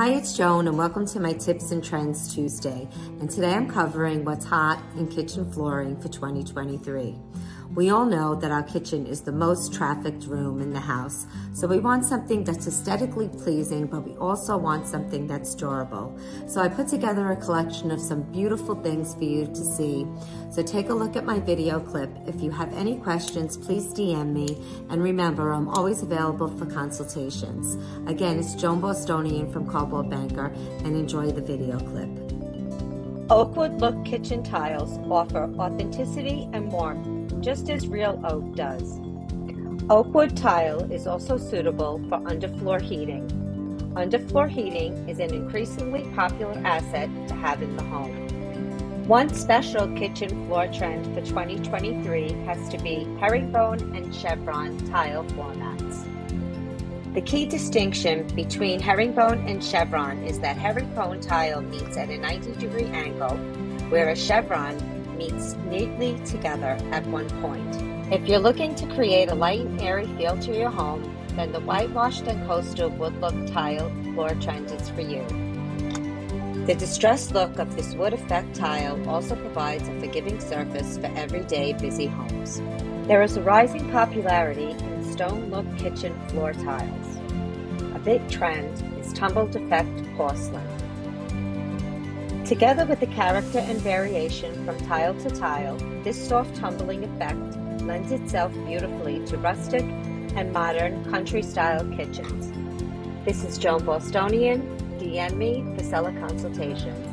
Hi, it's Joan and welcome to my Tips and Trends Tuesday. And today I'm covering what's hot in kitchen flooring for 2023. We all know that our kitchen is the most trafficked room in the house, so we want something that's aesthetically pleasing, but we also want something that's durable. So I put together a collection of some beautiful things for you to see. So take a look at my video clip. If you have any questions, please DM me. And remember, I'm always available for consultations. Again, it's Joan Bostonian from Coldwell Banker, and enjoy the video clip. Oakwood Look kitchen tiles offer authenticity and warmth just as real oak does. Oakwood tile is also suitable for underfloor heating. Underfloor heating is an increasingly popular asset to have in the home. One special kitchen floor trend for 2023 has to be herringbone and chevron tile formats. The key distinction between herringbone and chevron is that herringbone tile meets at a 90 degree angle, whereas chevron meets neatly together at one point. If you're looking to create a light and airy feel to your home, then the whitewashed and coastal wood look tile floor trend is for you. The distressed look of this wood effect tile also provides a forgiving surface for everyday busy homes. There is a rising popularity in stone look kitchen floor tiles. A big trend is tumbled effect porcelain. Together with the character and variation from tile to tile, this soft tumbling effect lends itself beautifully to rustic and modern country-style kitchens. This is Joan Bostonian. DM me for seller consultations.